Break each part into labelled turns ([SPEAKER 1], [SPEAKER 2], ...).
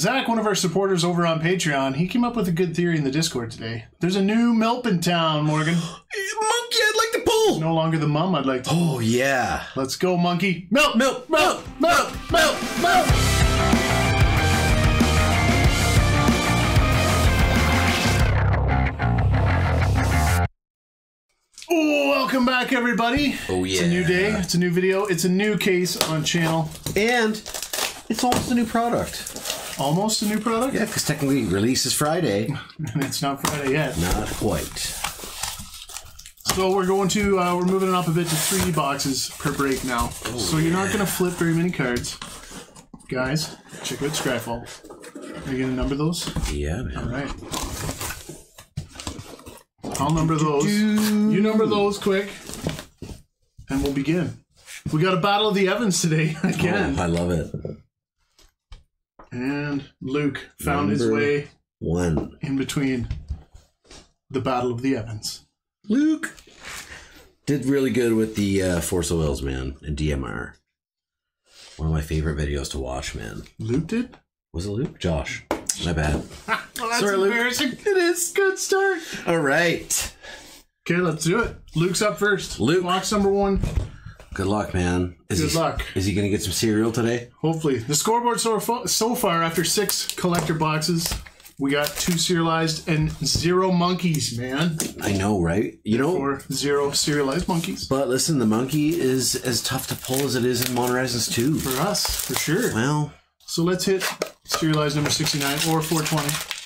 [SPEAKER 1] Zach, one of our supporters over on Patreon, he came up with a good theory in the Discord today. There's a new Melp in town, Morgan.
[SPEAKER 2] Monkey, I'd like to pull.
[SPEAKER 1] No longer the mum I'd like to.
[SPEAKER 2] Oh yeah.
[SPEAKER 1] Let's go, monkey. Melp,
[SPEAKER 2] Milk, milk, milk, milk, milk.
[SPEAKER 1] Oh, welcome back, everybody.
[SPEAKER 2] Oh, yeah.
[SPEAKER 1] It's a new day. It's a new video. It's a new case on channel.
[SPEAKER 2] And it's almost a new product.
[SPEAKER 1] Almost a new product.
[SPEAKER 2] Yeah, because technically release is Friday.
[SPEAKER 1] It's not Friday yet.
[SPEAKER 2] Not quite.
[SPEAKER 1] So we're going to, uh, we're moving it up a bit to three boxes per break now. so you're not going to flip very many cards. Guys, check out Scryfall. Are you going to number those?
[SPEAKER 2] Yeah, man.
[SPEAKER 1] All right. I'll number those. You number those quick. And we'll begin. We got a Battle of the Evans today again.
[SPEAKER 2] Oh, I love it.
[SPEAKER 1] And Luke found his way
[SPEAKER 2] One.
[SPEAKER 1] in between the Battle of the Evans.
[SPEAKER 2] Luke did really good with the uh, Force Oils, man, and DMR. One of my favorite videos to watch, man.
[SPEAKER 1] Luke did?
[SPEAKER 2] Was it Luke? Josh. My bad.
[SPEAKER 1] Well, that's
[SPEAKER 2] Sorry, Luke.
[SPEAKER 1] It is. Good start.
[SPEAKER 2] All right.
[SPEAKER 1] Okay, let's do it. Luke's up first.
[SPEAKER 2] Luke.
[SPEAKER 1] Box number one.
[SPEAKER 2] Good luck, man. Is
[SPEAKER 1] Good
[SPEAKER 2] he,
[SPEAKER 1] luck.
[SPEAKER 2] Is he going to get some cereal today?
[SPEAKER 1] Hopefully. The scoreboard so far, so far after six collector boxes, we got two serialized and zero monkeys, man.
[SPEAKER 2] I know, right? You know,
[SPEAKER 1] Or zero serialized monkeys.
[SPEAKER 2] but listen, the monkey is as tough to pull as it is in Mon Horizons 2.
[SPEAKER 1] For us, for sure.
[SPEAKER 2] Well,
[SPEAKER 1] So let's hit serialized number 69 or 420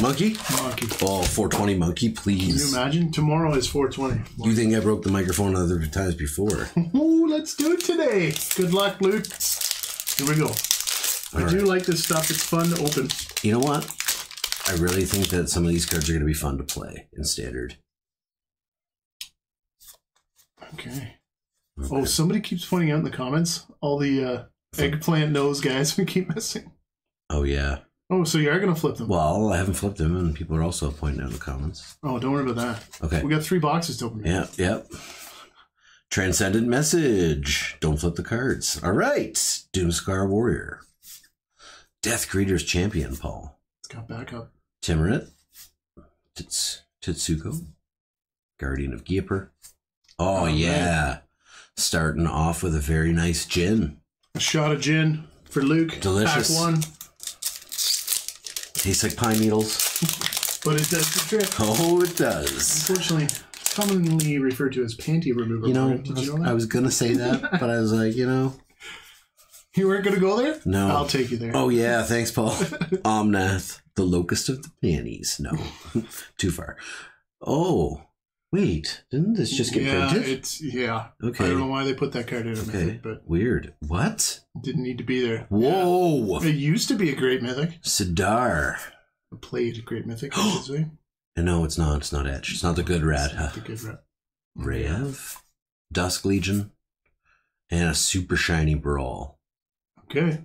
[SPEAKER 2] monkey?
[SPEAKER 1] monkey.
[SPEAKER 2] Oh, 420 monkey, please.
[SPEAKER 1] Can you imagine? Tomorrow is 420.
[SPEAKER 2] You think I broke the microphone other times before?
[SPEAKER 1] Ooh, let's do it today. Good luck, Luke. Here we go. I do like this stuff. It's fun to open.
[SPEAKER 2] You know what? I really think that some of these cards are going to be fun to play in standard.
[SPEAKER 1] Okay. Oh, somebody keeps pointing out in the comments all the uh, eggplant nose guys we keep missing.
[SPEAKER 2] Oh, yeah.
[SPEAKER 1] Oh, so you are going to flip them.
[SPEAKER 2] Well, I haven't flipped them, and people are also pointing out in the comments.
[SPEAKER 1] Oh, don't worry about that.
[SPEAKER 2] Okay.
[SPEAKER 1] We got three boxes to open.
[SPEAKER 2] Yep, yep. Transcendent message. Don't flip the cards. All right. Doomscar Warrior. Death Greeter's Champion, Paul.
[SPEAKER 1] It's got backup.
[SPEAKER 2] Timurit. Tits, Titsuko. Guardian of Ghirapur. Oh,
[SPEAKER 1] right.
[SPEAKER 2] yeah. Starting off with a very nice gin.
[SPEAKER 1] A shot of gin for Luke.
[SPEAKER 2] Delicious.
[SPEAKER 1] Pack one,
[SPEAKER 2] Tastes like pine needles.
[SPEAKER 1] but it does the trick.
[SPEAKER 2] Oh, it does.
[SPEAKER 1] Unfortunately, it's commonly referred to as panty remover.
[SPEAKER 2] You know, I was,
[SPEAKER 1] you know?
[SPEAKER 2] I was gonna say that, but I was like, you know,
[SPEAKER 1] you weren't going to go there?
[SPEAKER 2] No.
[SPEAKER 1] I'll take you there.
[SPEAKER 2] oh yeah, thanks, Paul. Omnath, the locust of the panties. No, too far. Oh, wait, didn't this just get
[SPEAKER 1] yeah,
[SPEAKER 2] printed?
[SPEAKER 1] it's yeah.
[SPEAKER 2] Okay.
[SPEAKER 1] I don't know why they put that card in a
[SPEAKER 2] Okay,
[SPEAKER 1] mythic, but
[SPEAKER 2] weird. What?
[SPEAKER 1] didn't need to be there.
[SPEAKER 2] Whoa,
[SPEAKER 1] It used to be a great mythic.
[SPEAKER 2] Sidar.
[SPEAKER 1] A played great mythic, I should say.
[SPEAKER 2] No, it's not. It's not Etch. It's not the good rat. Huh?
[SPEAKER 1] The good rat.
[SPEAKER 2] Rev, Dusk Legion, and a super shiny brawl.
[SPEAKER 1] Okay.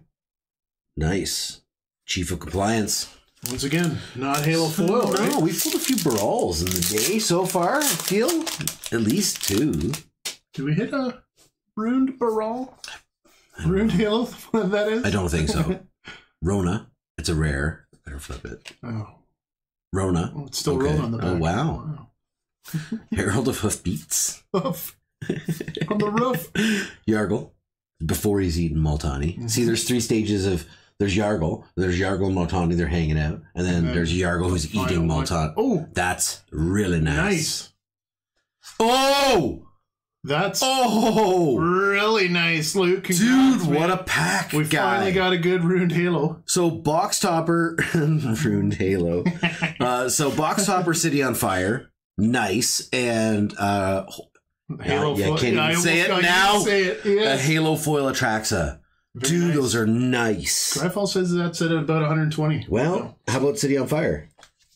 [SPEAKER 2] Nice. Chief of Compliance.
[SPEAKER 1] Once again, not Halo foil, right?
[SPEAKER 2] No, we pulled a few brawls in the day so far. I feel at least two.
[SPEAKER 1] Do we hit a ruined brawl? Ruined Halo? That is?
[SPEAKER 2] I don't think so. Rona. It's a rare. Better flip it.
[SPEAKER 1] Oh,
[SPEAKER 2] Rona.
[SPEAKER 1] oh it's still
[SPEAKER 2] Okay.
[SPEAKER 1] rolling on the back.
[SPEAKER 2] Oh, wow. Herald of Hoofbeats.
[SPEAKER 1] Wow. on the roof.
[SPEAKER 2] Yargle. Before he's eaten Multani.
[SPEAKER 1] Mm-hmm.
[SPEAKER 2] See, there's three stages of. There's Yargle. There's Yargle and Multani. They're hanging out, and then there's Yargle who's eating
[SPEAKER 1] one.
[SPEAKER 2] Multani.
[SPEAKER 1] Oh,
[SPEAKER 2] That's really nice.
[SPEAKER 1] nice.
[SPEAKER 2] Oh,
[SPEAKER 1] That's
[SPEAKER 2] oh,
[SPEAKER 1] really nice, Luke.
[SPEAKER 2] dude!
[SPEAKER 1] Congrats,
[SPEAKER 2] What
[SPEAKER 1] man.
[SPEAKER 2] a pack,
[SPEAKER 1] We
[SPEAKER 2] guy.
[SPEAKER 1] finally got a good ruined Halo.
[SPEAKER 2] So box topper ruined Halo. Uh, so box topper City on Fire, nice, and uh,
[SPEAKER 1] Halo
[SPEAKER 2] yeah,
[SPEAKER 1] foil-
[SPEAKER 2] can't even say it
[SPEAKER 1] got you to
[SPEAKER 2] now.
[SPEAKER 1] Say it.
[SPEAKER 2] a Halo foil Atraxa.
[SPEAKER 1] Very
[SPEAKER 2] Dude,
[SPEAKER 1] nice.
[SPEAKER 2] those are nice.
[SPEAKER 1] Scryfall says that's at about 120.
[SPEAKER 2] Well, how about City on Fire?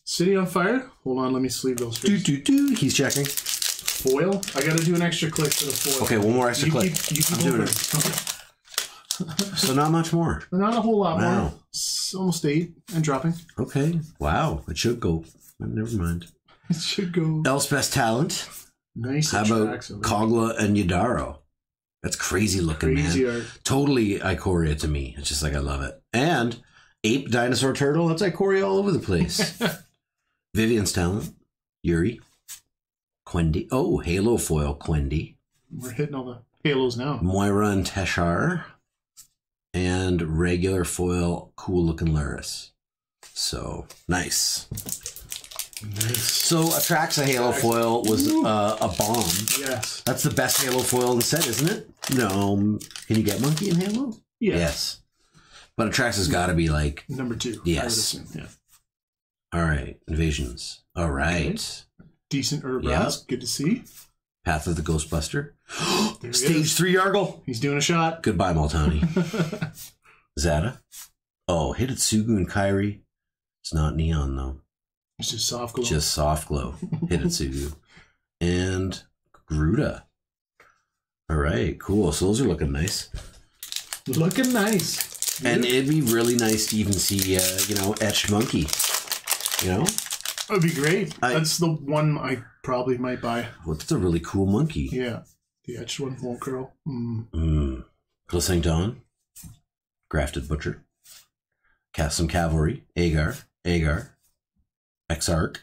[SPEAKER 1] City on Fire. Hold on, let me sleeve those.
[SPEAKER 2] Do
[SPEAKER 1] first.
[SPEAKER 2] do do. He's checking.
[SPEAKER 1] Foil. I got to do an extra click for the foil.
[SPEAKER 2] Okay, one more extra
[SPEAKER 1] you
[SPEAKER 2] click.
[SPEAKER 1] Keep, you keep
[SPEAKER 2] I'm doing it.
[SPEAKER 1] Okay.
[SPEAKER 2] So not much more.
[SPEAKER 1] Not a whole lot
[SPEAKER 2] Wow.
[SPEAKER 1] more. It's almost eight and dropping.
[SPEAKER 2] Okay. Wow. It should go. Never mind.
[SPEAKER 1] It should go
[SPEAKER 2] Elspeth's talent.
[SPEAKER 1] nice.
[SPEAKER 2] How about. Kogla and Yidaro? That's crazy looking,
[SPEAKER 1] Crazy
[SPEAKER 2] man.
[SPEAKER 1] art.
[SPEAKER 2] Totally Ikoria to me. It's just like I love it. And Ape dinosaur turtle. That's Ikoria all over the place. Vivian's talent. Yuri. Quendi. Oh, Halo foil Quendi.
[SPEAKER 1] We're hitting all the halos now.
[SPEAKER 2] Moira and Teshar. And regular foil cool looking Luris. So nice.
[SPEAKER 1] Nice.
[SPEAKER 2] So Atraxa Halo foil was uh, a bomb.
[SPEAKER 1] Yes.
[SPEAKER 2] That's the best Halo foil in the set, isn't it? No. Can you get Monkey in Halo?
[SPEAKER 1] Yeah.
[SPEAKER 2] Yes. But Atraxa's got to be like,
[SPEAKER 1] Number two.
[SPEAKER 2] Yes.
[SPEAKER 1] Yeah.
[SPEAKER 2] all right, invasions. All right.
[SPEAKER 1] Decent Urabrask. Good to see.
[SPEAKER 2] Path of the Ghostbuster. Stage
[SPEAKER 1] is.
[SPEAKER 2] three Yargle.
[SPEAKER 1] He's doing a shot.
[SPEAKER 2] Goodbye, Multani. Zada. Oh, hit Hidetsugu and Kairi. It's not neon, though.
[SPEAKER 1] It's just soft glow.
[SPEAKER 2] Just soft glow. Hidetsugu. and Gruda. All right, cool. So those are looking nice.
[SPEAKER 1] looking nice.
[SPEAKER 2] And it'd be really nice to even see, uh, you know, etched monkey. You know,
[SPEAKER 1] That'd be great.
[SPEAKER 2] I-
[SPEAKER 1] That's the one I probably might buy.
[SPEAKER 2] well, that's a really cool monkey.
[SPEAKER 1] Yeah. The etched one won't curl. Mm.
[SPEAKER 2] Mm. Glistening Dawn, Grafted Butcher, Cast some Cavalry, Agar, Agar, Exarch,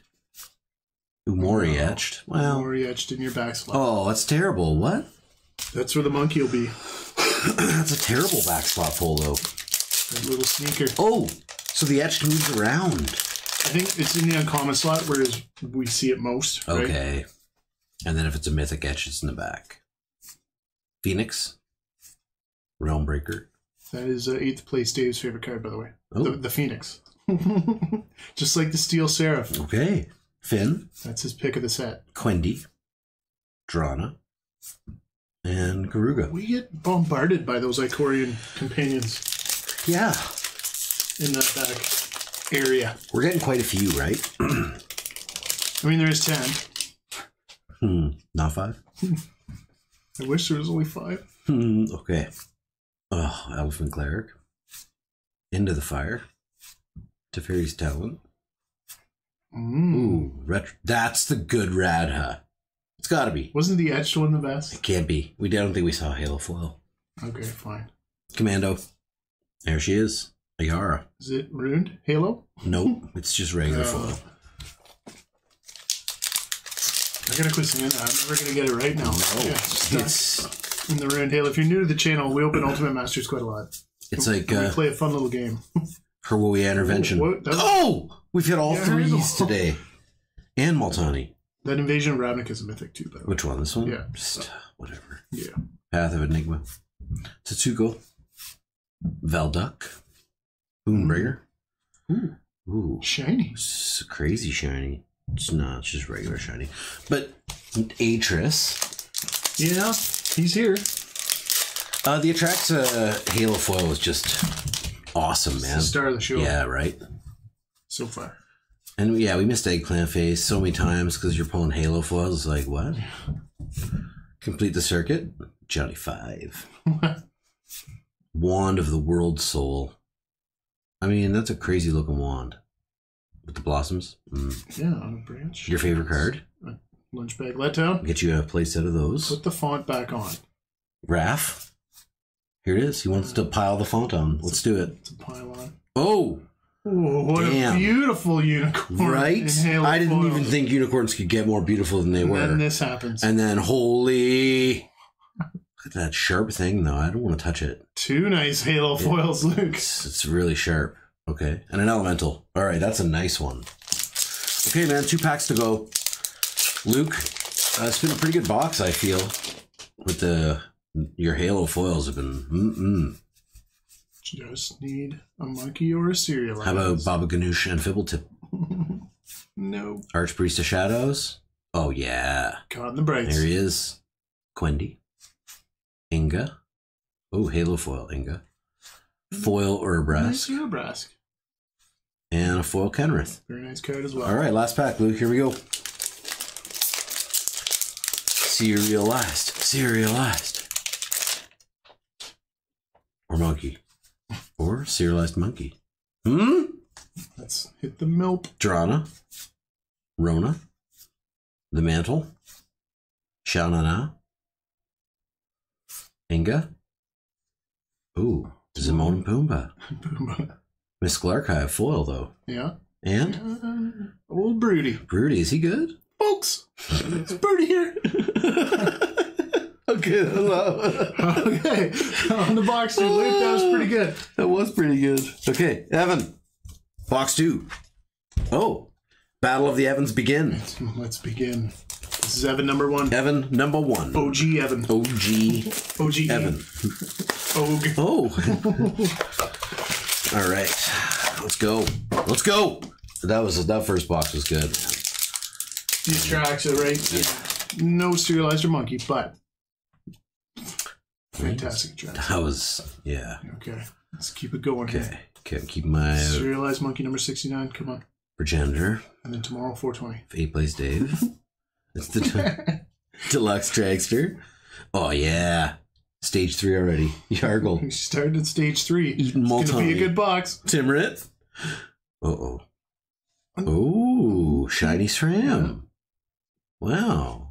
[SPEAKER 2] Umori
[SPEAKER 1] Wow.
[SPEAKER 2] etched. Well,
[SPEAKER 1] Already etched in your back slot.
[SPEAKER 2] oh, that's terrible. What?
[SPEAKER 1] That's where the monkey will be.
[SPEAKER 2] that's a terrible back slot pull, though.
[SPEAKER 1] That little sneaker.
[SPEAKER 2] Oh, so the etched moves around.
[SPEAKER 1] I think it's in the uncommon slot, whereas we see it most. Right?
[SPEAKER 2] Okay. And then if it's a mythic etch, it's in the back. Phoenix, Realm Breaker.
[SPEAKER 1] That is uh, eighth place Dave's favorite card, by the way.
[SPEAKER 2] Oh.
[SPEAKER 1] The, the Phoenix. Just like the Steel Seraph.
[SPEAKER 2] Okay. Finn,
[SPEAKER 1] That's his pick of the set.
[SPEAKER 2] Quendi, Drana, and Garuga.
[SPEAKER 1] We get bombarded by those Ikorian companions
[SPEAKER 2] Yeah.
[SPEAKER 1] in that back area.
[SPEAKER 2] We're getting quite a few, right?
[SPEAKER 1] I mean, there's 10.
[SPEAKER 2] Hmm. Not five?
[SPEAKER 1] I wish there was only five.
[SPEAKER 2] Hmm. Okay. Oh, Elephant Cleric. Into the Fire. Teferi's Talent.
[SPEAKER 1] Mm.
[SPEAKER 2] Ooh, retro. That's the good Radha. It's gotta be.
[SPEAKER 1] Wasn't the etched one the best?
[SPEAKER 2] It can't be. We don't think we saw Halo Foil.
[SPEAKER 1] Okay, fine.
[SPEAKER 2] Commando. There she is. Ayara.
[SPEAKER 1] Is it ruined? Halo?
[SPEAKER 2] Nope. It's just regular
[SPEAKER 1] Uh,
[SPEAKER 2] foil.
[SPEAKER 1] I'm gonna quit saying that. I'm never gonna get it right now.
[SPEAKER 2] No.
[SPEAKER 1] Yeah, it's
[SPEAKER 2] It's
[SPEAKER 1] in the ruined Halo. If you're new to the channel, we open Ultimate Masters quite a lot.
[SPEAKER 2] it's like
[SPEAKER 1] we
[SPEAKER 2] uh,
[SPEAKER 1] play a fun little game.
[SPEAKER 2] Herwowie intervention.
[SPEAKER 1] What? That-
[SPEAKER 2] Oh! We've hit all
[SPEAKER 1] Yeah,
[SPEAKER 2] threes today. And Multani.
[SPEAKER 1] That invasion of Ravnik is a mythic too, by the way.
[SPEAKER 2] Which one? This one?
[SPEAKER 1] Yeah.
[SPEAKER 2] Just, uh, whatever.
[SPEAKER 1] Yeah.
[SPEAKER 2] Path of Enigma. Tetsugo. Velduck. Boonbringer. Hmm.
[SPEAKER 1] Ooh,
[SPEAKER 2] Ooh.
[SPEAKER 1] shiny.
[SPEAKER 2] It's crazy shiny. It's not, it's just regular shiny. But Atris.
[SPEAKER 1] Yeah, he's here.
[SPEAKER 2] Uh, the Atraxa uh, Halo foil is just awesome, man.
[SPEAKER 1] the star of the show
[SPEAKER 2] Yeah, right.
[SPEAKER 1] so far.
[SPEAKER 2] And yeah, we missed Eggplant Face so many times because you're pulling Halo foils. Like, what? Complete the circuit. Johnny Five. Wand of the World Soul. I mean, that's a crazy looking wand. With the blossoms. Mm.
[SPEAKER 1] yeah, on a branch.
[SPEAKER 2] Your favorite card?
[SPEAKER 1] Lunch bag letdown.
[SPEAKER 2] Get you a playset of those.
[SPEAKER 1] Put the font back on.
[SPEAKER 2] Raph. Here it is. He wants to pile the font on. Let's do it.
[SPEAKER 1] It's a pylon.
[SPEAKER 2] Oh,
[SPEAKER 1] Oh, what
[SPEAKER 2] Damn.
[SPEAKER 1] a beautiful unicorn!
[SPEAKER 2] right? I didn't
[SPEAKER 1] foil.
[SPEAKER 2] even think unicorns could get more beautiful than they were.
[SPEAKER 1] And
[SPEAKER 2] were.
[SPEAKER 1] then this happens.
[SPEAKER 2] And then, holy. Look at that sharp thing, though. I don't want to touch it.
[SPEAKER 1] Two nice Halo foils, Luke.
[SPEAKER 2] It's, it's really sharp. Okay. And an elemental. All right. That's a nice one. Okay, man. Two packs to go. Luke, uh, it's been a pretty good box, I feel. With the. Your Halo foils have been. Mm-mm.
[SPEAKER 1] Just need a monkey or a cereal.
[SPEAKER 2] How about Baba Ganoush and Fibbletip?
[SPEAKER 1] no?
[SPEAKER 2] Archpriest of Shadows? Oh, yeah.
[SPEAKER 1] Caught in the brights.
[SPEAKER 2] There he is. Quendi. Inga. Oh, Halo foil Inga. Mm-hmm. Foil
[SPEAKER 1] Nice
[SPEAKER 2] Urabrask.
[SPEAKER 1] Brask.
[SPEAKER 2] And a foil Kenrith.
[SPEAKER 1] Very nice card as well.
[SPEAKER 2] All right, last pack, Luke. Here we go. Serialized. Serialized. Or monkey. Or serialized monkey. Hmm?
[SPEAKER 1] Let's hit the milk.
[SPEAKER 2] Drana. Rona. The Mantle. Shaunana. Inga. Ooh, Zimon and Pumbaa.
[SPEAKER 1] Boom.
[SPEAKER 2] Miss Glarkai foil though.
[SPEAKER 1] Yeah.
[SPEAKER 2] And
[SPEAKER 1] Uh, old Broody.
[SPEAKER 2] Broody, is he good?
[SPEAKER 1] Folks, it's Broody here.
[SPEAKER 2] okay, hello.
[SPEAKER 1] okay. On the box two, Luke, that was pretty good.
[SPEAKER 2] that was pretty good. Okay, Evan. Box two. Oh. Battle of the Evans begin.
[SPEAKER 1] Let's begin. This is Evan number one.
[SPEAKER 2] Evan number one.
[SPEAKER 1] OG Evan.
[SPEAKER 2] OG
[SPEAKER 1] OG
[SPEAKER 2] Evan.
[SPEAKER 1] Og.
[SPEAKER 2] Oh. All right. Let's go. Let's go. That was that first box was good.
[SPEAKER 1] These tracks are right. No serialized or monkey, but fantastic tracks.
[SPEAKER 2] That was yeah.
[SPEAKER 1] Okay. Let's keep it going here.
[SPEAKER 2] Okay. Keep my
[SPEAKER 1] Serialized monkey number 69. Come on.
[SPEAKER 2] progenitor.
[SPEAKER 1] And then tomorrow, 420.
[SPEAKER 2] Eight plays Dave. It's the de- deluxe dragster. Oh yeah. Stage three already. Yargle.
[SPEAKER 1] We started at stage three.
[SPEAKER 2] Eating
[SPEAKER 1] It's going to be a good box.
[SPEAKER 2] Timrit. Uh oh. Oh, shiny SRAM. Wow.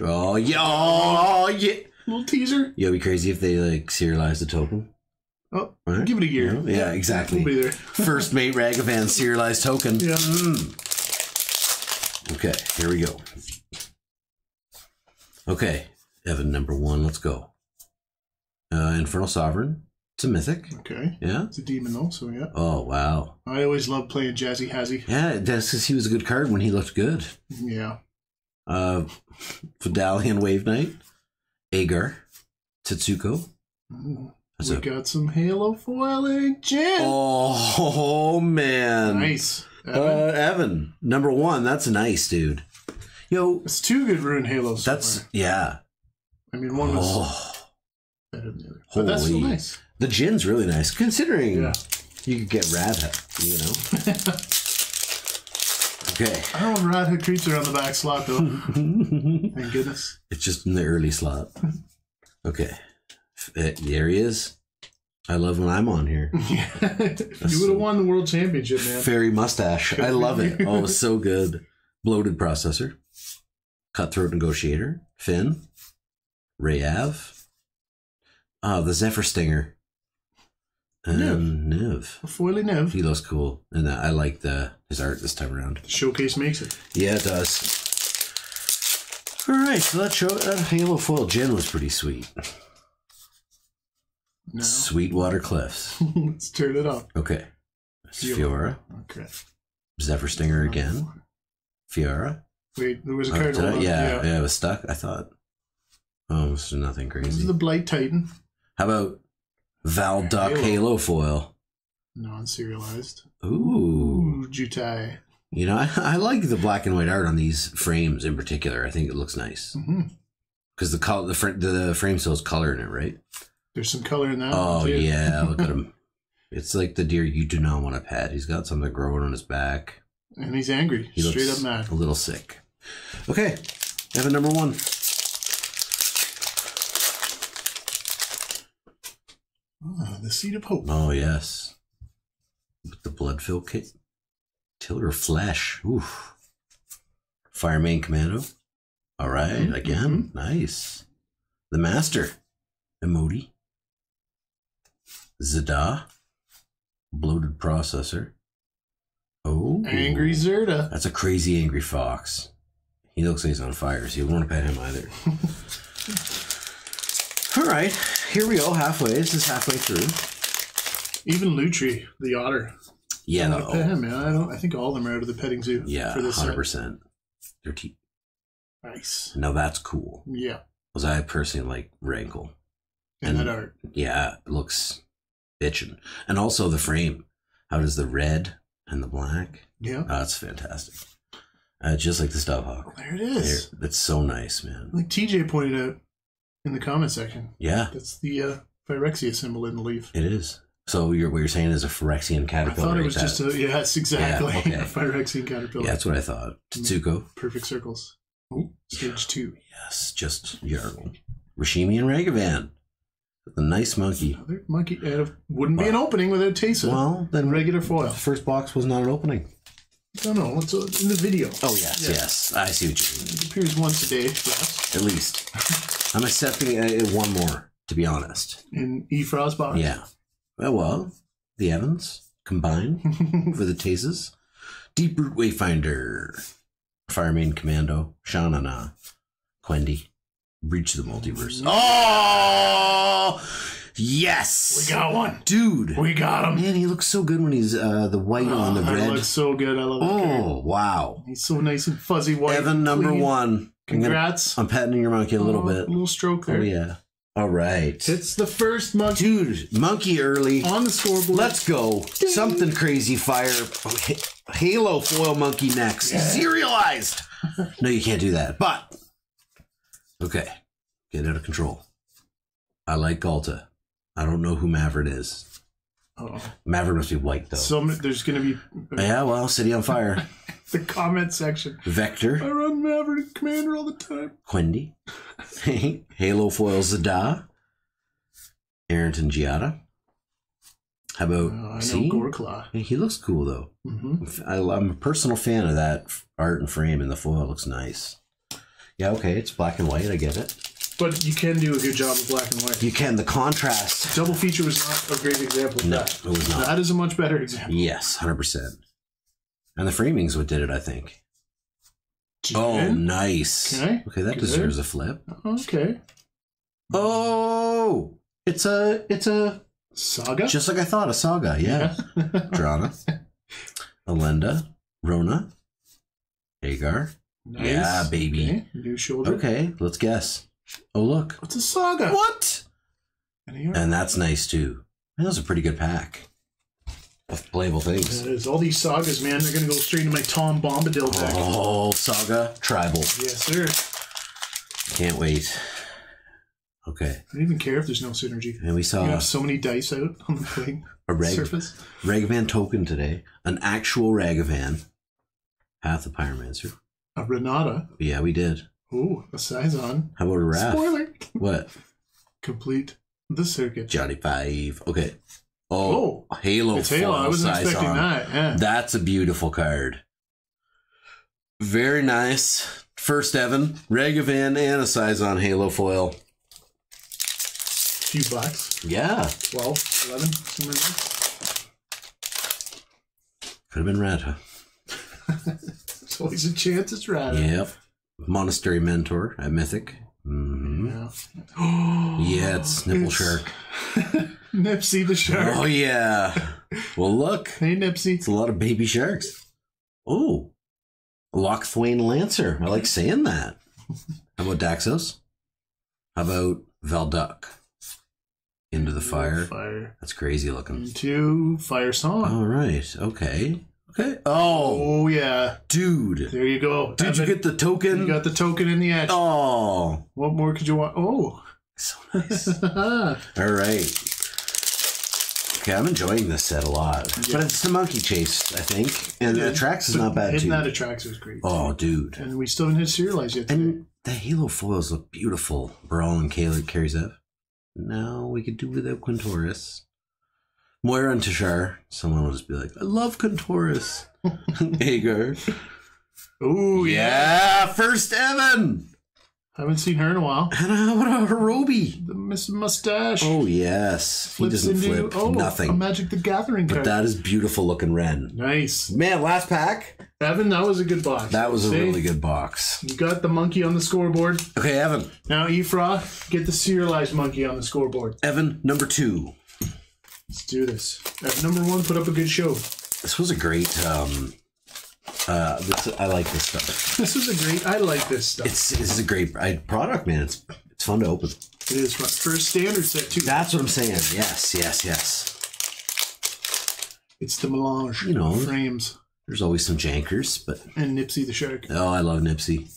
[SPEAKER 2] Oh yeah. Oh yeah.
[SPEAKER 1] Little teaser.
[SPEAKER 2] Yeah, it'd be crazy if they like serialized the token.
[SPEAKER 1] Oh,
[SPEAKER 2] Right?
[SPEAKER 1] give it a year.
[SPEAKER 2] Yeah, yeah, exactly.
[SPEAKER 1] We'll be there.
[SPEAKER 2] First mate Ragavan serialized token.
[SPEAKER 1] Yeah.
[SPEAKER 2] Okay, here we go. Okay, Evan number one, let's go. Uh, Infernal Sovereign. It's a mythic.
[SPEAKER 1] Okay.
[SPEAKER 2] Yeah.
[SPEAKER 1] It's a demon though, so yeah.
[SPEAKER 2] Oh wow.
[SPEAKER 1] I always love playing Jazzy Hazzy.
[SPEAKER 2] Yeah, that's because he was a good card when he looked good.
[SPEAKER 1] Yeah.
[SPEAKER 2] Uh, Fidalian Wave Knight. Agar. Tetsuko.
[SPEAKER 1] Ooh, we
[SPEAKER 2] a-
[SPEAKER 1] got some Halo foiling gin.
[SPEAKER 2] Oh, man.
[SPEAKER 1] nice.
[SPEAKER 2] Uh,
[SPEAKER 1] Evan.
[SPEAKER 2] Evan, number one. That's nice, dude. Yo,
[SPEAKER 1] it's two good Rune Halos.
[SPEAKER 2] that's
[SPEAKER 1] far.
[SPEAKER 2] yeah.
[SPEAKER 1] I mean, one was
[SPEAKER 2] Oh,
[SPEAKER 1] better than the other. But that's still
[SPEAKER 2] holy.
[SPEAKER 1] nice.
[SPEAKER 2] the gin's really nice, considering
[SPEAKER 1] Yeah.
[SPEAKER 2] you could get Rad you know. okay,
[SPEAKER 1] I don't if Rat Hood creeps around the back slot though. Thank goodness.
[SPEAKER 2] it's just in the early slot. Okay, Uh, there he is. I love when I'm on here.
[SPEAKER 1] Yeah. you would have won the world championship, man.
[SPEAKER 2] Fairy mustache. I love it. Oh, it's so good. Bloated processor. Cutthroat negotiator. Finn. Rayav. Oh, the Zephyr Stinger. And um, Niv.
[SPEAKER 1] A foily Nev.
[SPEAKER 2] He looks cool. And I like the his art this time around.
[SPEAKER 1] The showcase makes it.
[SPEAKER 2] Yeah, it does. Alright, so that show that Halo Foil Gin was pretty sweet.
[SPEAKER 1] Now,
[SPEAKER 2] Sweetwater Cliffs.
[SPEAKER 1] let's turn it up.
[SPEAKER 2] Okay. That's
[SPEAKER 1] Fiora. Okay.
[SPEAKER 2] Zephyr Stinger oh, again. Fiora.
[SPEAKER 1] Wait, there was a
[SPEAKER 2] Oh,
[SPEAKER 1] card.
[SPEAKER 2] did I? Yeah, yeah, it was stuck. I thought. Oh, this is nothing crazy.
[SPEAKER 1] This is the Blight Titan.
[SPEAKER 2] How about Valdock
[SPEAKER 1] Halo.
[SPEAKER 2] Halo foil?
[SPEAKER 1] Non-serialized.
[SPEAKER 2] Ooh,
[SPEAKER 1] Ooh, Jutai.
[SPEAKER 2] you know, I, I like the black and white art on these frames in particular. I think it looks nice
[SPEAKER 1] hmm
[SPEAKER 2] because the color, the, fr- the frame still has color in it, right?
[SPEAKER 1] There's some color in that.
[SPEAKER 2] Oh yeah, look at him. It's like the deer you do not want to pet. He's got something growing on his back.
[SPEAKER 1] And he's angry.
[SPEAKER 2] He
[SPEAKER 1] Straight
[SPEAKER 2] looks
[SPEAKER 1] up mad.
[SPEAKER 2] a little sick. Okay, Evan number one.
[SPEAKER 1] Ah, the Seed of Hope.
[SPEAKER 2] Oh yes, with the blood fill kit, Tiller flesh. Oof. Fireman Commando. All right,
[SPEAKER 1] Mhm,
[SPEAKER 2] again, nice. The Master, Emoti. Zada, bloated processor. Oh,
[SPEAKER 1] Angry Zerda.
[SPEAKER 2] That's a crazy angry fox. He looks like he's on fire, so you don't want to pet him either. All right, here we go. Halfway. This is halfway through.
[SPEAKER 1] Even Lutri, the otter.
[SPEAKER 2] Yeah, no,
[SPEAKER 1] pet him, man. I don't. I think all of them are out of the petting zoo.
[SPEAKER 2] yeah,
[SPEAKER 1] For this
[SPEAKER 2] hundred percent. They're te-
[SPEAKER 1] Nice.
[SPEAKER 2] now that's cool.
[SPEAKER 1] Yeah.
[SPEAKER 2] Because I personally like Rankle.
[SPEAKER 1] And,
[SPEAKER 2] And-
[SPEAKER 1] that art.
[SPEAKER 2] Yeah, it looks bitching, And also the frame. How does the red and the black?
[SPEAKER 1] Yeah.
[SPEAKER 2] Oh, that's fantastic. Uh, just like the Stubhawk.
[SPEAKER 1] There it is.
[SPEAKER 2] There,
[SPEAKER 1] is.
[SPEAKER 2] that's so nice, man.
[SPEAKER 1] Like TJ pointed out in the comment section.
[SPEAKER 2] Yeah,
[SPEAKER 1] That's the uh, Phyrexia symbol in the leaf.
[SPEAKER 2] it is. So you're, what you're saying is a Phyrexian caterpillar.
[SPEAKER 1] I thought it was
[SPEAKER 2] that.
[SPEAKER 1] just a yes, exactly.
[SPEAKER 2] Yeah, okay.
[SPEAKER 1] a Phyrexian caterpillar.
[SPEAKER 2] Yeah, that's what I thought. Tetsuko.
[SPEAKER 1] Perfect circles. Oh, stage two.
[SPEAKER 2] Yes, just Yargle. Rashimi and Ragavan. The nice monkey.
[SPEAKER 1] Another monkey. It wouldn't be an opening without Tesa.
[SPEAKER 2] Well, then
[SPEAKER 1] regular foil.
[SPEAKER 2] the first box was not an opening.
[SPEAKER 1] No, no, it's uh, in the video.
[SPEAKER 2] Oh, yes,
[SPEAKER 1] Yeah.
[SPEAKER 2] yes. I see what you mean.
[SPEAKER 1] It appears once a day, perhaps,
[SPEAKER 2] At least. I'm accepting uh, one more, to be honest.
[SPEAKER 1] in E Frost.
[SPEAKER 2] Yeah. Well, well, the Evans. combined for the Tases. Deep Root Wayfinder, Fireman Commando, Shanana, Quendi, Breach the Multiverse. Oh, yes,
[SPEAKER 1] We got one.
[SPEAKER 2] dude.
[SPEAKER 1] We got him.
[SPEAKER 2] Man, he looks so good when he's uh, the white on the
[SPEAKER 1] Oh, that
[SPEAKER 2] red.
[SPEAKER 1] looks so good. I love.
[SPEAKER 2] Oh, wow.
[SPEAKER 1] He's so nice and fuzzy white.
[SPEAKER 2] Evan number
[SPEAKER 1] clean.
[SPEAKER 2] one. I'm, gonna,
[SPEAKER 1] Congrats.
[SPEAKER 2] I'm patting your monkey a little
[SPEAKER 1] Oh,
[SPEAKER 2] bit.
[SPEAKER 1] A little stroke oh, there.
[SPEAKER 2] Oh yeah. All right.
[SPEAKER 1] It's the first monkey
[SPEAKER 2] Dude, monkey early.
[SPEAKER 1] on the scoreboard.
[SPEAKER 2] Let's go. Something crazy fire. Halo foil monkey next.
[SPEAKER 1] Yeah.
[SPEAKER 2] Serialized. No, you can't do that. But okay. Get out of control. I like Galta. I don't know who Maverick is.
[SPEAKER 1] Oh.
[SPEAKER 2] Maverick must be white though.
[SPEAKER 1] So there's going to be
[SPEAKER 2] yeah, well, City on Fire.
[SPEAKER 1] the comment section.
[SPEAKER 2] Vector.
[SPEAKER 1] I run Maverick Commander all the time.
[SPEAKER 2] Quendi. Halo foil Zada. Arrington Giada. How about
[SPEAKER 1] Oh, I know
[SPEAKER 2] see?
[SPEAKER 1] Goreclaw.
[SPEAKER 2] He looks cool though.
[SPEAKER 1] hmm
[SPEAKER 2] I, I'm a personal fan of that art and frame, and the foil looks nice. Yeah, okay, it's black and white. I get it.
[SPEAKER 1] But you can do a good job of black and white.
[SPEAKER 2] You can the contrast.
[SPEAKER 1] Double feature was not a great example
[SPEAKER 2] No,
[SPEAKER 1] that.
[SPEAKER 2] it was not.
[SPEAKER 1] That is a much better example.
[SPEAKER 2] Yes, hundred percent. And the framing's what did it, I think. Oh, nice.
[SPEAKER 1] Okay,
[SPEAKER 2] Okay, that
[SPEAKER 1] good.
[SPEAKER 2] deserves a flip.
[SPEAKER 1] Oh, okay.
[SPEAKER 2] Oh, it's a, it's a,
[SPEAKER 1] Saga?
[SPEAKER 2] just like I thought, a saga. Yeah, Drana, Alenda, Rona, Hagar.
[SPEAKER 1] Nice.
[SPEAKER 2] Yeah, baby.
[SPEAKER 1] Okay, New shoulder.
[SPEAKER 2] Okay, let's guess. Oh, look.
[SPEAKER 1] What's a saga?
[SPEAKER 2] What?
[SPEAKER 1] And
[SPEAKER 2] that's nice too. That was a pretty good pack playable things.
[SPEAKER 1] Is all these sagas, man. They're gonna go straight into my Tom Bombadil deck.
[SPEAKER 2] Oh, Saga Tribal.
[SPEAKER 1] Yes, sir.
[SPEAKER 2] Can't wait. Okay.
[SPEAKER 1] I don't even care if there's no synergy.
[SPEAKER 2] And we
[SPEAKER 1] You
[SPEAKER 2] saw
[SPEAKER 1] have so many dice out on the playing
[SPEAKER 2] a Reg,
[SPEAKER 1] surface.
[SPEAKER 2] Ragavan token today. An actual Ragavan. Half the Pyromancer.
[SPEAKER 1] A Renata.
[SPEAKER 2] Yeah, we did.
[SPEAKER 1] Ooh, a Sizon.
[SPEAKER 2] How about a Raph?
[SPEAKER 1] Spoiler.
[SPEAKER 2] What?
[SPEAKER 1] Complete the circuit.
[SPEAKER 2] Johnny Five. Okay. Oh, Halo
[SPEAKER 1] It's Halo. I wasn't
[SPEAKER 2] size
[SPEAKER 1] expecting
[SPEAKER 2] on.
[SPEAKER 1] that. Yeah.
[SPEAKER 2] That's a beautiful card. Very nice. First Evan, Ragavan, and a size on Halo foil.
[SPEAKER 1] A few bucks.
[SPEAKER 2] Yeah.
[SPEAKER 1] 12, 11, somewhere there.
[SPEAKER 2] Could have been red, huh?
[SPEAKER 1] There's always a chance it's rad.
[SPEAKER 2] Yep. Monastery Mentor at Mythic. hmm
[SPEAKER 1] Yeah.
[SPEAKER 2] Yeah, it's Nipple Shark.
[SPEAKER 1] Nipsey the shark.
[SPEAKER 2] Oh, yeah. Well, look.
[SPEAKER 1] Hey, Nipsey.
[SPEAKER 2] It's a lot of baby sharks. Oh. Lochthwain Lancer. I like saying that. How about Daxos? How about Valduck? Into the fire.
[SPEAKER 1] Fire.
[SPEAKER 2] That's crazy looking.
[SPEAKER 1] Into Fire Song.
[SPEAKER 2] All right. Okay. Okay. Oh,
[SPEAKER 1] Oh, yeah.
[SPEAKER 2] dude.
[SPEAKER 1] There you go.
[SPEAKER 2] Did you get the token?
[SPEAKER 1] You got the token in the edge.
[SPEAKER 2] oh,
[SPEAKER 1] What more could you want? Oh.
[SPEAKER 2] so nice. All right. Okay, I'm enjoying this set a lot, but it's the monkey chase, I think, and the tracks is not bad
[SPEAKER 1] Hitting
[SPEAKER 2] too.
[SPEAKER 1] that attracts is great.
[SPEAKER 2] Oh, dude.
[SPEAKER 1] And we still haven't hit serialized yet. Today.
[SPEAKER 2] And the Halo foils look beautiful. Brawl and Kayla carries that. No, we could do without Quintorius. Moira and Tashar. Someone will just be like, I love Quintorius. Hagar.
[SPEAKER 1] Oh, yeah.
[SPEAKER 2] Yeah, first Evan.
[SPEAKER 1] I haven't seen her in a while.
[SPEAKER 2] And how about Hirobi?
[SPEAKER 1] The Miss Mustache.
[SPEAKER 2] Oh, yes. He doesn't
[SPEAKER 1] into,
[SPEAKER 2] flip
[SPEAKER 1] oh,
[SPEAKER 2] nothing.
[SPEAKER 1] A Magic the Gathering
[SPEAKER 2] But
[SPEAKER 1] card.
[SPEAKER 2] that is beautiful looking Ren.
[SPEAKER 1] nice.
[SPEAKER 2] Man, last pack.
[SPEAKER 1] Evan, that was a good box.
[SPEAKER 2] That was a really good box.
[SPEAKER 1] You got the monkey on the scoreboard.
[SPEAKER 2] Okay, Evan.
[SPEAKER 1] Now, Efra, get the serialized monkey on the scoreboard.
[SPEAKER 2] Evan, number two.
[SPEAKER 1] Let's do this. At number one, put up a good show.
[SPEAKER 2] This was a great. Um, uh, this, I like this stuff.
[SPEAKER 1] This is a great. I like this stuff.
[SPEAKER 2] It's this is a great I, product, man. It's it's fun to open.
[SPEAKER 1] it is fun. for a standard set too.
[SPEAKER 2] That's what I'm saying. Yes, yes, yes.
[SPEAKER 1] It's the melange.
[SPEAKER 2] You know.
[SPEAKER 1] frames
[SPEAKER 2] There's always some jankers, but
[SPEAKER 1] and Nipsey the shark.
[SPEAKER 2] oh, I love Nipsey.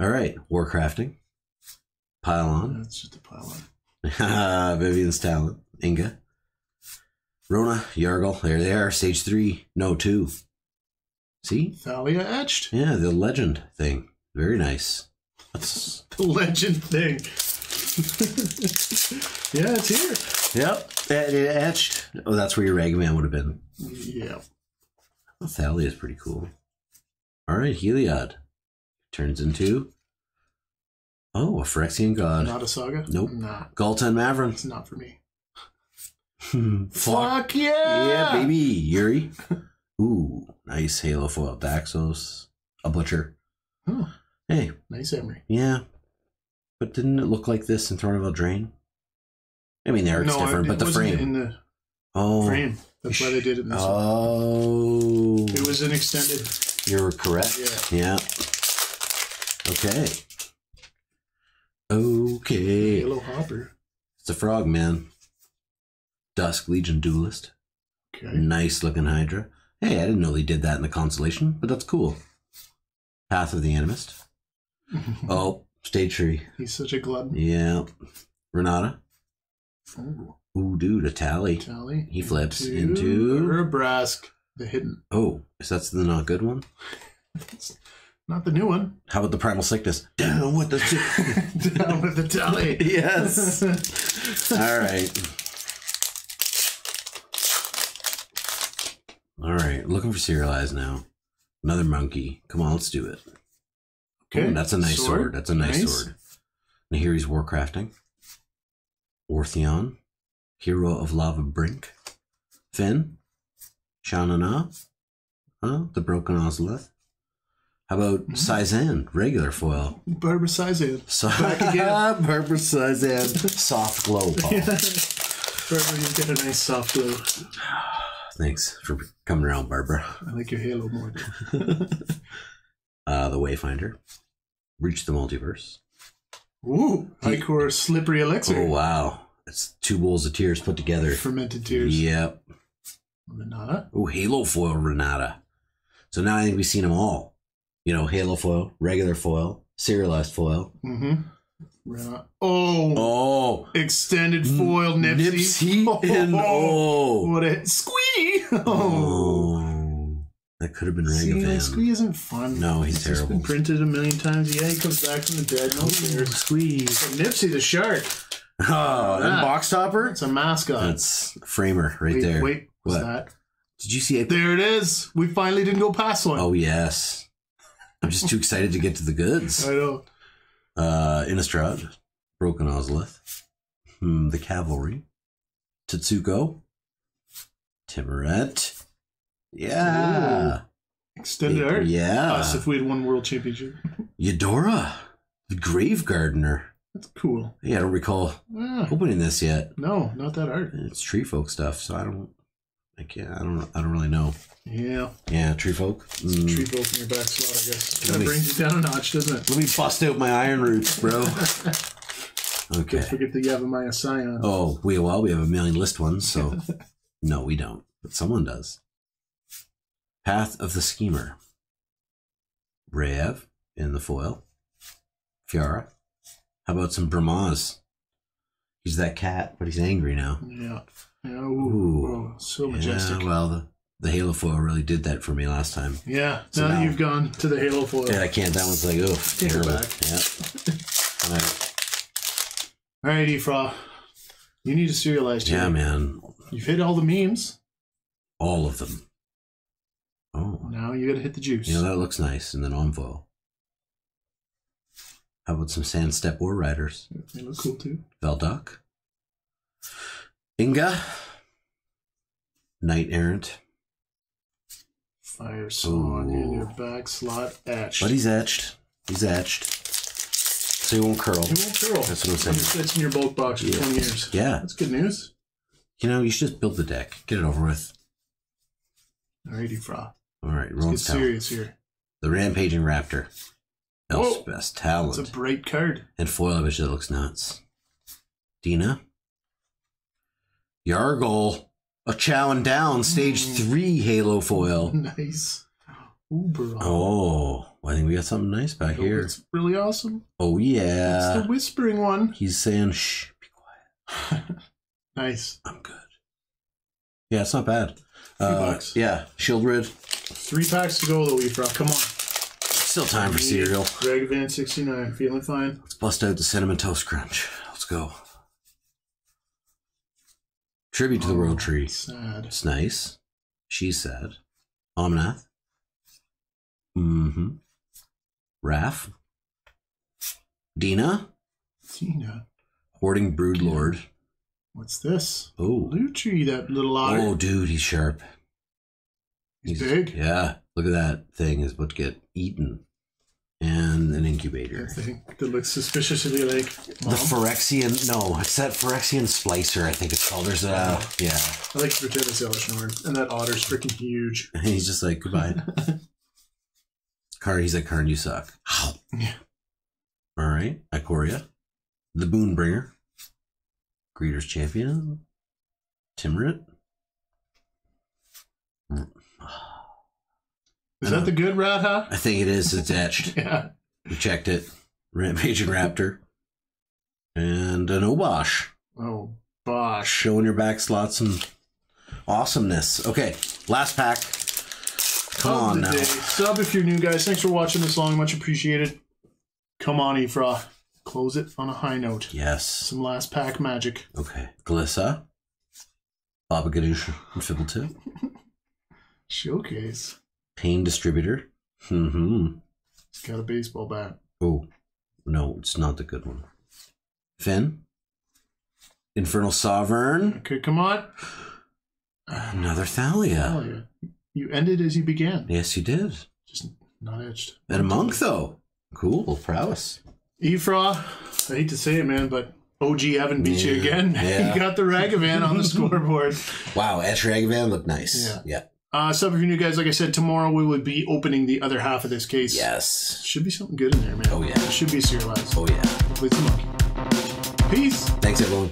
[SPEAKER 2] All right, Warcrafting, Pylon,
[SPEAKER 1] That's just a pile on.
[SPEAKER 2] Vivian's Talent, Inga, Rona, Yargle. There they are. Stage three, no two. See,
[SPEAKER 1] Thalia etched.
[SPEAKER 2] yeah, the legend thing. Very nice. That's
[SPEAKER 1] The legend thing. yeah, it's here.
[SPEAKER 2] yep. It, it etched. Oh, that's where your Ragman would have been.
[SPEAKER 1] Yeah.
[SPEAKER 2] Well, Thalia is pretty cool. All right, Heliod turns into oh a Phyrexian god.
[SPEAKER 1] Not a saga?
[SPEAKER 2] Nope.
[SPEAKER 1] Nah.
[SPEAKER 2] Galta and Mavrin.
[SPEAKER 1] It's not for me.
[SPEAKER 2] Fuck.
[SPEAKER 1] Fuck yeah!
[SPEAKER 2] Yeah, baby. Yuri. Ooh, nice Halo foil. Daxos. A butcher.
[SPEAKER 1] Oh,
[SPEAKER 2] Hey,
[SPEAKER 1] nice Emery.
[SPEAKER 2] yeah. But didn't it look like this in Thornville Drain? I mean, the art's
[SPEAKER 1] no,
[SPEAKER 2] different,
[SPEAKER 1] it,
[SPEAKER 2] but the frame.
[SPEAKER 1] in the
[SPEAKER 2] oh.
[SPEAKER 1] frame. That's why they did it in this one.
[SPEAKER 2] Oh.
[SPEAKER 1] It was an extended.
[SPEAKER 2] You're correct.
[SPEAKER 1] Yeah.
[SPEAKER 2] Yeah. Okay. Okay.
[SPEAKER 1] Halo Hopper.
[SPEAKER 2] It's a frog, man. Dusk Legion Duelist.
[SPEAKER 1] Okay.
[SPEAKER 2] Nice looking Hydra. Hey, I didn't know they did that in the Constellation, but that's cool. Path of the Animist. Oh, Stage Tree.
[SPEAKER 1] He's such a glutton.
[SPEAKER 2] Yeah. Renata.
[SPEAKER 1] Oh,
[SPEAKER 2] Ooh, dude, a tally.
[SPEAKER 1] Tally.
[SPEAKER 2] He flips into-
[SPEAKER 1] Urabrask, the hidden.
[SPEAKER 2] Oh, is that the not good one?
[SPEAKER 1] Not the new one.
[SPEAKER 2] How about the Primal Sickness? Down with the.
[SPEAKER 1] Down with the tally.
[SPEAKER 2] yes. All right. All right. Looking for serialized now. Another monkey. Come on, let's do it.
[SPEAKER 1] Okay.
[SPEAKER 2] That's a nice sword. That's a nice,
[SPEAKER 1] Nice.
[SPEAKER 2] sword. And here he's warcrafting. Ortheon. Hero of Lava Brink. Finn. Shanana. Huh? The Broken Ozolith. How about
[SPEAKER 1] Mm-hmm.
[SPEAKER 2] Sizan? Regular foil.
[SPEAKER 1] Barbara Sizan.
[SPEAKER 2] So-
[SPEAKER 1] Back again.
[SPEAKER 2] Barbara Sizan. Soft glow ball.
[SPEAKER 1] Barbara, you get a nice soft glow.
[SPEAKER 2] Thanks for coming around, Barbara.
[SPEAKER 1] I like your halo more.
[SPEAKER 2] Uh, the Wayfinder. Reach the multiverse.
[SPEAKER 1] Ooh, Icor slippery elixir.
[SPEAKER 2] Oh, wow. It's two bowls of tears put together.
[SPEAKER 1] Fermented tears.
[SPEAKER 2] Yep.
[SPEAKER 1] Renata.
[SPEAKER 2] Oh, Halo foil Renata. So now I think we've seen them all. You know, Halo foil, regular foil, serialized foil.
[SPEAKER 1] Mm-hmm. Oh,
[SPEAKER 2] Oh,
[SPEAKER 1] extended foil Nipsey.
[SPEAKER 2] Nipsey and oh.
[SPEAKER 1] oh, What a squee! Oh.
[SPEAKER 2] oh, that could have been
[SPEAKER 1] See, like,
[SPEAKER 2] Ragavan.
[SPEAKER 1] squee isn't fun.
[SPEAKER 2] No, he's
[SPEAKER 1] It's
[SPEAKER 2] terrible.
[SPEAKER 1] been printed a million times. Yeah, he comes back from the dead. No cares.
[SPEAKER 2] Squeeze.
[SPEAKER 1] But Nipsey the shark.
[SPEAKER 2] Oh,
[SPEAKER 1] that.
[SPEAKER 2] box topper.
[SPEAKER 1] It's a mascot.
[SPEAKER 2] That's Framer right
[SPEAKER 1] wait,
[SPEAKER 2] there.
[SPEAKER 1] wait, what's
[SPEAKER 2] What?
[SPEAKER 1] that?
[SPEAKER 2] Did you see it?
[SPEAKER 1] There it is. We finally didn't go past one.
[SPEAKER 2] Oh yes. I'm just too excited to get to the goods.
[SPEAKER 1] I know.
[SPEAKER 2] Uh, Innistrad, Broken Ozolith, hmm, the Cavalry, Tetsuko, Timoret. Yeah.
[SPEAKER 1] Extended art.
[SPEAKER 2] Yeah.
[SPEAKER 1] Us if we had won world championship.
[SPEAKER 2] Eudora, the Grave Gardener.
[SPEAKER 1] That's cool.
[SPEAKER 2] Yeah, I don't recall
[SPEAKER 1] Ah,
[SPEAKER 2] opening this yet.
[SPEAKER 1] no, not that art.
[SPEAKER 2] It's tree folk stuff, so I don't. I can't. I don't. I don't really know.
[SPEAKER 1] Yeah,
[SPEAKER 2] Yeah, tree folk. Mm.
[SPEAKER 1] tree folk in your back slot, I guess. Kind of brings you down a notch, doesn't it?
[SPEAKER 2] Let me bust out my iron roots, bro. okay.
[SPEAKER 1] Forget the Yavimaya Scion.
[SPEAKER 2] Oh, we well, we have a million list ones, so no, we don't. But someone does. Path of the Schemer. Rev in the foil. Fiara. How about some Brahmas? He's that cat, but he's angry now.
[SPEAKER 1] Yeah. Yeah,
[SPEAKER 2] Ooh.
[SPEAKER 1] ooh, oh, so majestic.
[SPEAKER 2] Yeah, well, the, the Halo foil really did that for me last time.
[SPEAKER 1] Yeah,
[SPEAKER 2] So
[SPEAKER 1] now,
[SPEAKER 2] now-
[SPEAKER 1] you've gone to the Halo foil.
[SPEAKER 2] Yeah, I can't. That one's like, oh,
[SPEAKER 1] Take
[SPEAKER 2] terrible.
[SPEAKER 1] back.
[SPEAKER 2] Yeah. Alright.
[SPEAKER 1] All right, Efra. You need to serialize too.
[SPEAKER 2] Yeah, man.
[SPEAKER 1] You've hit all the memes.
[SPEAKER 2] All of them. Oh.
[SPEAKER 1] Now you got to hit the juice.
[SPEAKER 2] You know, that looks nice. And then Envo. How about some Sand Step War Riders?
[SPEAKER 1] They look cool too.
[SPEAKER 2] Velduck. Inga. Knight Errant.
[SPEAKER 1] Fire song in your back slot etched.
[SPEAKER 2] But he's etched. He's etched. So he won't curl.
[SPEAKER 1] He won't curl.
[SPEAKER 2] That's what I'm saying.
[SPEAKER 1] It sits in your bulk box for
[SPEAKER 2] Yeah.
[SPEAKER 1] 20 years.
[SPEAKER 2] Yeah.
[SPEAKER 1] That's good news.
[SPEAKER 2] You know, you should just build the deck. Get it over with.
[SPEAKER 1] All right, Efra.
[SPEAKER 2] All right,
[SPEAKER 1] Let's
[SPEAKER 2] Rowan
[SPEAKER 1] get
[SPEAKER 2] Talent.
[SPEAKER 1] serious here.
[SPEAKER 2] The Rampaging Raptor.
[SPEAKER 1] Whoa.
[SPEAKER 2] best
[SPEAKER 1] It's a bright card.
[SPEAKER 2] and foil it that looks nuts. Dina. Yargle. A chowing down. Stage
[SPEAKER 1] Mm.
[SPEAKER 2] three Halo foil.
[SPEAKER 1] Nice. Uber.
[SPEAKER 2] Oh, I think we got something nice back here.
[SPEAKER 1] It's really awesome.
[SPEAKER 2] Oh, yeah.
[SPEAKER 1] It's the whispering one.
[SPEAKER 2] He's saying, shh, be quiet.
[SPEAKER 1] Nice.
[SPEAKER 2] I'm good. Yeah, it's not bad. Uh,
[SPEAKER 1] bucks.
[SPEAKER 2] yeah, Shieldred.
[SPEAKER 1] Three packs to go, though, Efra. Come on.
[SPEAKER 2] Still time for cereal.
[SPEAKER 1] Greg Van 69. Feeling fine?
[SPEAKER 2] Let's bust out the Cinnamon Toast Crunch. Let's go. Tribute to the World Tree.
[SPEAKER 1] Sad.
[SPEAKER 2] It's nice. She said. Omnath. Mm-hmm. Raph. Dina.
[SPEAKER 1] Dina.
[SPEAKER 2] Hoarding Broodlord.
[SPEAKER 1] What's this?
[SPEAKER 2] Oh.
[SPEAKER 1] Lutri, that little otter.
[SPEAKER 2] Oh, dude, he's sharp.
[SPEAKER 1] He's big.
[SPEAKER 2] Yeah. Look at that thing is about to get eaten. And an incubator.
[SPEAKER 1] That thing that looks suspiciously like mom.
[SPEAKER 2] The Phyrexian, no, it's that Phyrexian splicer, I think it's called. There's a, yeah.
[SPEAKER 1] I like to pretend it's Elesh Norn. And that otter's freaking huge.
[SPEAKER 2] And he's just like, goodbye. Karn, he's like, Karn, you suck. Ow.
[SPEAKER 1] Yeah.
[SPEAKER 2] All right. Ikoria. The Boonbringer. Greeter's Champion. Timrit. Mm.
[SPEAKER 1] Is that the good rat, huh?
[SPEAKER 2] I think it is. It's etched.
[SPEAKER 1] Yeah.
[SPEAKER 2] We checked it. Rampaging Raptor. And an Obosh.
[SPEAKER 1] Oh, bosh.
[SPEAKER 2] Showing your back slots some awesomeness. Okay, last pack. Come
[SPEAKER 1] Of
[SPEAKER 2] on now.
[SPEAKER 1] day. Sub if you're new, guys. Thanks for watching this long. Much appreciated. Come on, Efra. Close it on a high note.
[SPEAKER 2] Yes.
[SPEAKER 1] Some last pack magic.
[SPEAKER 2] Okay. Glissa. Baba Ganoush and Fibble
[SPEAKER 1] Showcase.
[SPEAKER 2] Pain Distributor. Mm-hmm.
[SPEAKER 1] It's got a baseball bat.
[SPEAKER 2] Oh, no, it's not the good one. Finn. Infernal Sovereign.
[SPEAKER 1] Okay, come on.
[SPEAKER 2] Another Thalia.
[SPEAKER 1] Yeah. You ended as you began.
[SPEAKER 2] Yes, you did.
[SPEAKER 1] Just not etched.
[SPEAKER 2] And a monk, though. Cool. Prowess.
[SPEAKER 1] Efra, I hate to say it, man, but OG Evan beat you again.
[SPEAKER 2] Yeah.
[SPEAKER 1] you got the Ragavan on the scoreboard.
[SPEAKER 2] Wow, Etch Ragavan looked nice.
[SPEAKER 1] Yeah.
[SPEAKER 2] Yeah.
[SPEAKER 1] Uh, so if you're new guys, like I said, tomorrow we would be opening the other half of this case.
[SPEAKER 2] Yes.
[SPEAKER 1] Should be something good in there, man.
[SPEAKER 2] Oh, yeah.
[SPEAKER 1] It should be serialized.
[SPEAKER 2] Oh, yeah.
[SPEAKER 1] Hopefully it's a monkey. Peace.
[SPEAKER 2] Thanks, everyone.